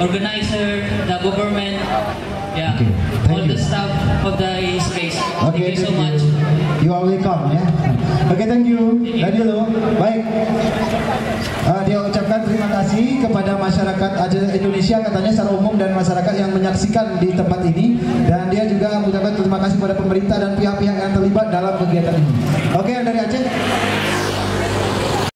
organizer, the government, yeah, Okay, thank all the staff of the space. Okay, thank you so much. You are welcome ya. Oke, thank you. Danilo. Oh, baik. Uh, dia ucapkan terima kasih kepada masyarakat Aceh Indonesia katanya secara umum dan masyarakat yang menyaksikan di tempat ini dan dia juga mengucapkan terima kasih kepada pemerintah dan pihak-pihak yang terlibat dalam kegiatan ini. Oke, dari Aceh.